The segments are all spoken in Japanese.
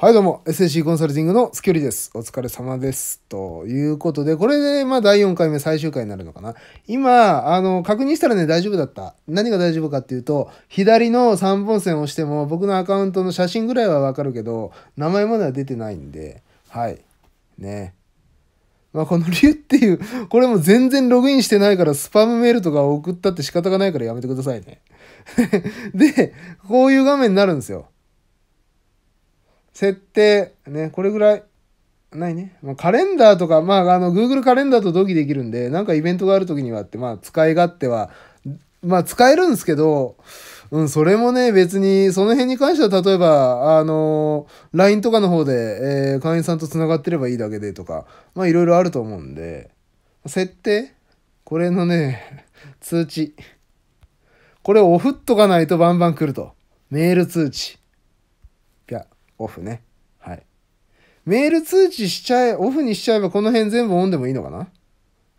はいどうも SAC コンサルティングのスキョリです。お疲れ様です。ということで、これでまあ第4回目最終回になるのかな。今、あの、確認したらね、大丈夫だった。何が大丈夫かっていうと、左の3本線を押しても僕のアカウントの写真ぐらいはわかるけど、名前までは出てないんで、はい。ね。まあこのリュっていう、これも全然ログインしてないからスパムメールとか送ったって仕方がないからやめてくださいね。で、こういう画面になるんですよ。設定、ね、これぐらい。ないね。まあ、カレンダーとか、まあ、あの、Google カレンダーと同期できるんで、なんかイベントがある時にはって、まあ、使い勝手は、まあ、使えるんですけど、うん、それもね、別に、その辺に関しては、例えば、あの、LINE とかの方で、えー会員さんと繋がってればいいだけでとか、まあ、いろいろあると思うんで、設定？これのね、通知。これをオフっとかないとバンバン来ると。メール通知。ピャ、オフね。はい。メール通知しちゃえ、オフにしちゃえばこの辺全部オンでもいいのかな？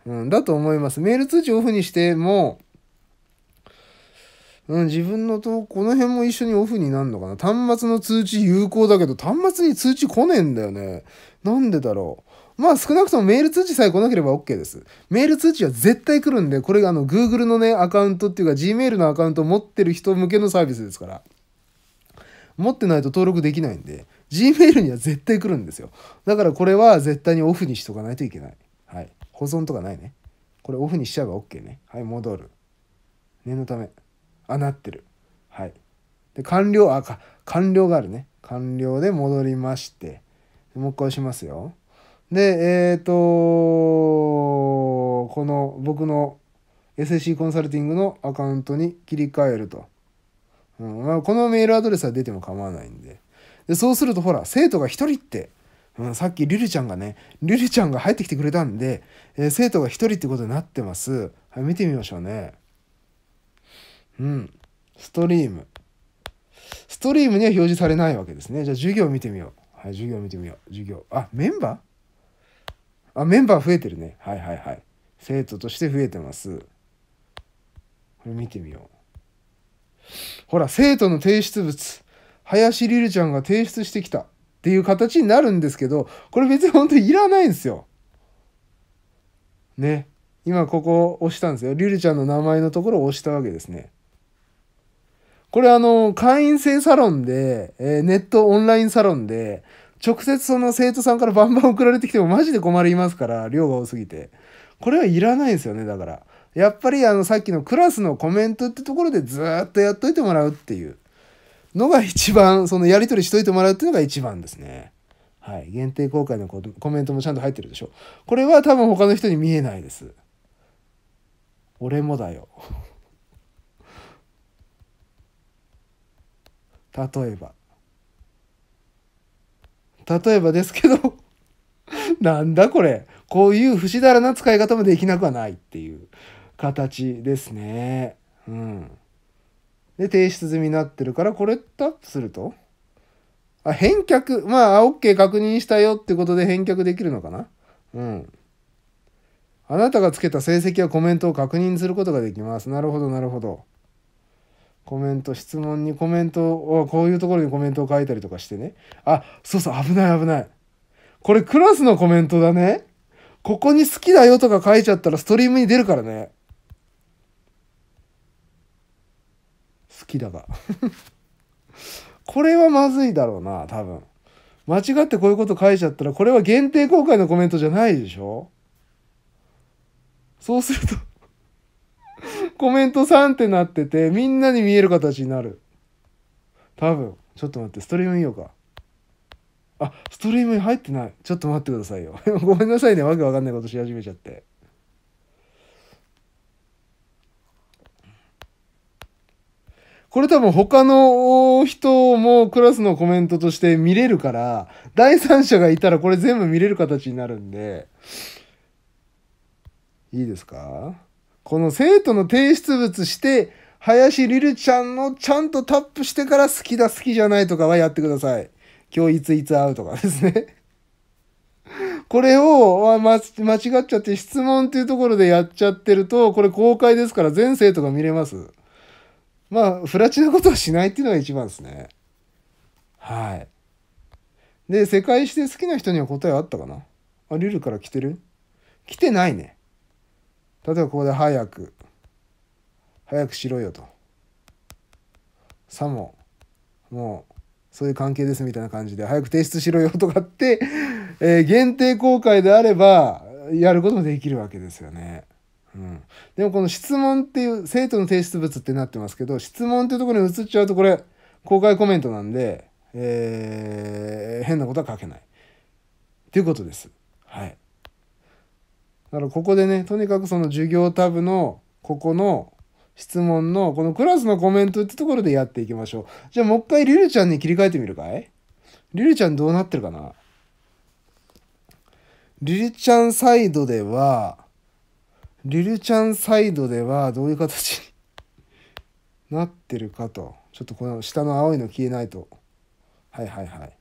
うん、だと思います。メール通知オフにしても、うん、自分のと、この辺も一緒にオフになるのかな？端末の通知有効だけど、端末に通知来ねえんだよね。なんでだろう？まあ少なくともメール通知さえ来なければ OK です。メール通知は絶対来るんで、これがあの Google のね、アカウントっていうか Gmail のアカウントを持ってる人向けのサービスですから。持ってないと登録できないんで、Gmail には絶対来るんですよ。だからこれは絶対にオフにしとかないといけない。はい。保存とかないね。これオフにしちゃえば OK ね。はい、戻る。念のため。あ、なってる。はい。で、完了、あ、か、完了があるね。完了で戻りまして。もう一回押しますよ。で、えっ、とこの僕の SAC コンサルティングのアカウントに切り替えると。うんまあ、このメールアドレスは出ても構わないんで。で、そうするとほら、生徒が一人って、うん、さっきリュリちゃんがね、リュリちゃんが入ってきてくれたんで、えー生徒が一人ってことになってます。はい、見てみましょうね。うん。ストリーム。ストリームには表示されないわけですね。じゃあ授業見てみよう。はい、授業見てみよう。授業。あ、メンバー？あ、メンバー増えてるね。はいはいはい。生徒として増えてます。これ見てみよう。ほら、生徒の提出物。林リルちゃんが提出してきたっていう形になるんですけど、これ別に本当にいらないんですよ。ね。今ここ押したんですよ。リルちゃんの名前のところを押したわけですね。これあの、会員制サロンで、えーネットオンラインサロンで、直接その生徒さんからバンバン送られてきてもマジで困りますから、量が多すぎて。これはいらないんですよね、だから。やっぱりあの、さっきのクラスのコメントってところでずっとやっといてもらうっていうのが一番、そのやり取りしといてもらうっていうのが一番ですね。はい。限定公開のコメントもちゃんと入ってるでしょ。これは多分他の人に見えないです。俺もだよ。例えば。例えばですけど、なんだこれ。こういう不死だらな使い方もできなくはないっていう形ですね。うん。で、提出済みになってるから、これタップすると、あ、返却。まあ、OK 確認したよってことで返却できるのかな？うん。あなたがつけた成績やコメントを確認することができます。なるほど、なるほど。コメント、質問にコメントを、こういうところにコメントを書いたりとかしてね。あ、そうそう、危ない危ない。これクラスのコメントだね。ここに好きだよとか書いちゃったらストリームに出るからね。好きだが。これはまずいだろうな、多分。間違ってこういうこと書いちゃったら、これは限定公開のコメントじゃないでしょ？そうすると コメント3ってなってて、みんなに見える形になる。多分。ちょっと待って、ストリーム見ようか。あ、ストリームに入ってない。ちょっと待ってくださいよ。ごめんなさいね。わけわかんないことし始めちゃって。これ多分他の人もクラスのコメントとして見れるから、第三者がいたらこれ全部見れる形になるんで、いいですか？この生徒の提出物して、林リルちゃんのちゃんとタップしてから好きだ好きじゃないとかはやってください。今日いついつ会うとかですね。これを間違っちゃって質問っていうところでやっちゃってると、これ公開ですから全生徒が見れます。まあ、不らちなことはしないっていうのが一番ですね。はい。で世界史で好きな人には答えあったかな？あリルから来てる？来てないね例えばここで早く早くしろよとさももうそういう関係ですみたいな感じで早く提出しろよとかってえー、限定公開であればやることもできるわけですよね。うん、でもこの質問っていう生徒の提出物ってなってますけど質問っていうところに移っちゃうとこれ公開コメントなんで、えー、変なことは書けないっていうことです。はい。だからここでねとにかくその授業タブのここの質問のこのクラスのコメントってところでやっていきましょう。じゃあもう一回リルちゃんに切り替えてみるかい？リルちゃんどうなってるかな？リルちゃんサイドでは、リルちゃんサイドではどういう形になってるかと。ちょっとこの下の青いの消えないと。はいはいはい。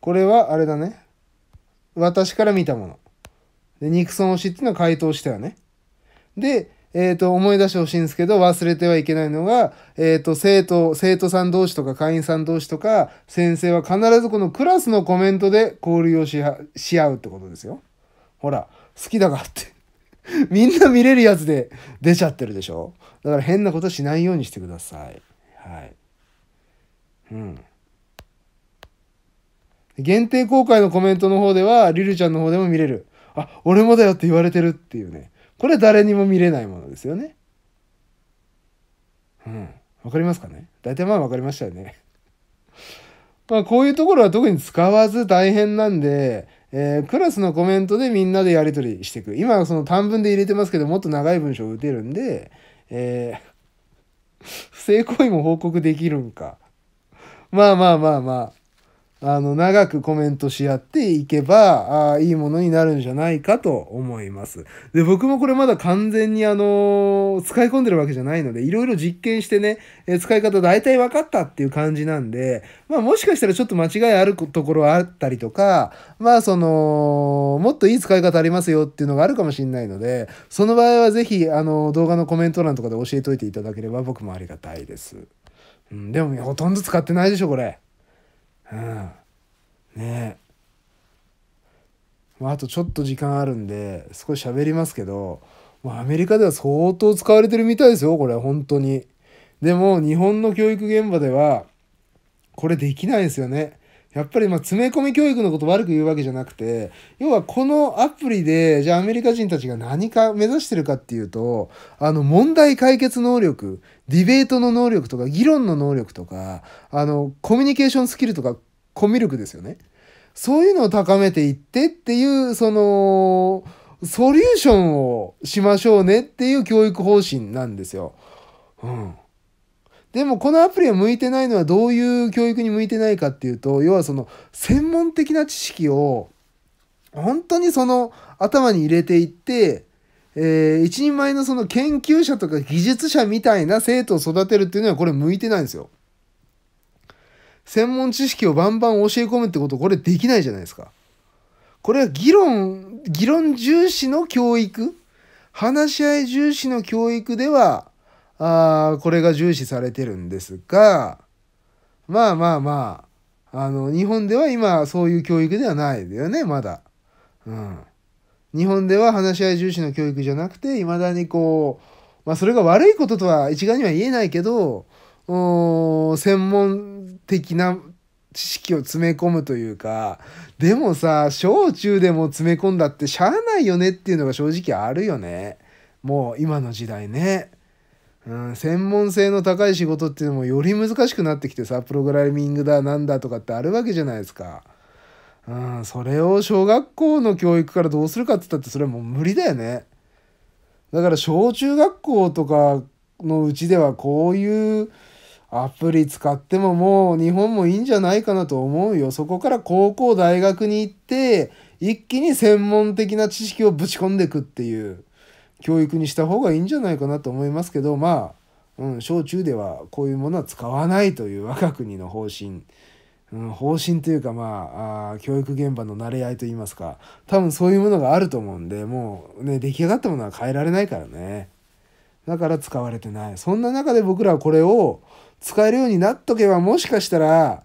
これはあれだね。私から見たもの。で、ニクソン推しっていうのは回答したよね。で、えっ、ー、と、思い出してほしいんですけど、忘れてはいけないのが、えっ、ー、と、生徒、生徒さん同士とか会員さん同士とか、先生は必ずこのクラスのコメントで交流をしし合うってことですよ。ほら、好きだからって みんな見れるやつで出ちゃってるでしょだから変なことしないようにしてください。はい。うん。限定公開のコメントの方では、リルちゃんの方でも見れる。あ、俺もだよって言われてるっていうね。これ誰にも見れないものですよね。うん。わかりますかね？大体まあわかりましたよね。まあこういうところは特に使わず大変なんで、えー、クラスのコメントでみんなでやり取りしていく。今はその短文で入れてますけど、もっと長い文章を打てるんで、えー、不正行為も報告できるんか。まあまあまあまあ。あの、長くコメントし合っていけば、あいいものになるんじゃないかと思います。で、僕もこれまだ完全にあの、使い込んでるわけじゃないので、いろいろ実験してね、え使い方大体分かったっていう感じなんで、まあもしかしたらちょっと間違いあるところあったりとか、まあその、もっといい使い方ありますよっていうのがあるかもしれないので、その場合はぜひ、あの、動画のコメント欄とかで教えといていただければ僕もありがたいです。うん、でもほとんど使ってないでしょ、これ。うん。ね。まあ、あとちょっと時間あるんで少し喋りますけど、まあ、アメリカでは相当使われてるみたいですよこれ本当に。でも日本の教育現場ではこれできないですよね。やっぱりまあ詰め込み教育のこと悪く言うわけじゃなくて要はこのアプリでじゃあアメリカ人たちが何か目指してるかっていうとあの問題解決能力ディベートの能力とか議論の能力とかあのコミュニケーションスキルとかコミュ力ですよね。そういうのを高めていってっていう、その、ソリューションをしましょうねっていう教育方針なんですよ。うん。でもこのアプリは向いてないのはどういう教育に向いてないかっていうと、要はその専門的な知識を本当にその頭に入れていって、えー、一人前のその研究者とか技術者みたいな生徒を育てるっていうのはこれ向いてないんですよ。専門知識をバンバン教え込むってことこれできないじゃないですか。これは議論、議論重視の教育話し合い重視の教育では、あこれが重視されてるんですが、まあまあまあ、あの、日本では今そういう教育ではないだよね、まだ。うん。日本では話し合い重視の教育じゃなくて、未だにこう、まあそれが悪いこととは一概には言えないけど、専門的な知識を詰め込むというか、でもさ、小中でも詰め込んだってしゃあないよねっていうのが正直あるよね。もう今の時代ね。うん、専門性の高い仕事っていうのもより難しくなってきてさ、プログラミングだなんだとかってあるわけじゃないですか。うん、それを小学校の教育からどうするかって言ったってそれはもう無理だよね。だから小中学校とかのうちではこういうアプリ使ってももう日本もいいんじゃないかなと思うよ。そこから高校大学に行って一気に専門的な知識をぶち込んでいくっていう教育にした方がいいんじゃないかなと思いますけどまあ、うん、小中ではこういうものは使わないという我が国の方針、うん、方針というかまああ教育現場の慣れ合いといいますか。多分そういうものがあると思うんでもうね出来上がったものは変えられないからね。だから使われてない。そんな中で僕らはこれを使えるようになっとけばもしかしたら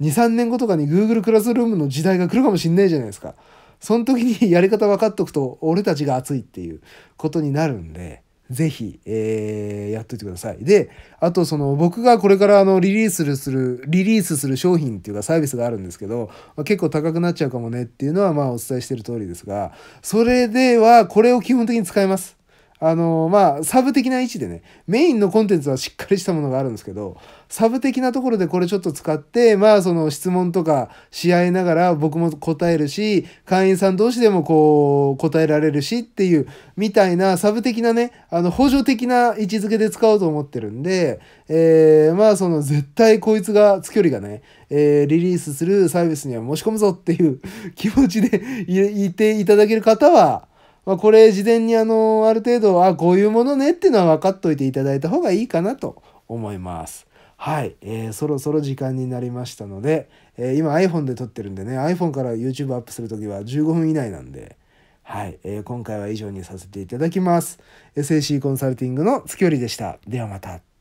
23年後とかに Google クラスルームの時代が来るかもしんないじゃないですか。その時にやり方分かっとくと俺たちが熱いっていうことになるんでぜひ、えー、やっといてください。で、あとその僕がこれからあのリリースする、リリースする商品っていうかサービスがあるんですけど、まあ、結構高くなっちゃうかもねっていうのはまあお伝えしてる通りですが、それではこれを基本的に使います。あのまあサブ的な位置でねメインのコンテンツはしっかりしたものがあるんですけどサブ的なところでこれちょっと使ってまあその質問とかし合いながら僕も答えるし会員さん同士でもこう答えられるしっていうみたいなサブ的なねあの補助的な位置づけで使おうと思ってるんで、えー、まあその絶対こいつが月距離がね、えー、リリースするサービスには申し込むぞっていう気持ちでいていただける方はまあ、これ事前にあのある程度あこういうものねっていうのは分かっておいていただいた方がいいかなと思います。はい、えー、そろそろ時間になりましたので、えー、今 iPhone で撮ってるんでね iPhone から YouTube アップするときは15分以内なんで、はいえー、今回は以上にさせていただきます。SAC コンサルティングの月寄りでした。ではまた。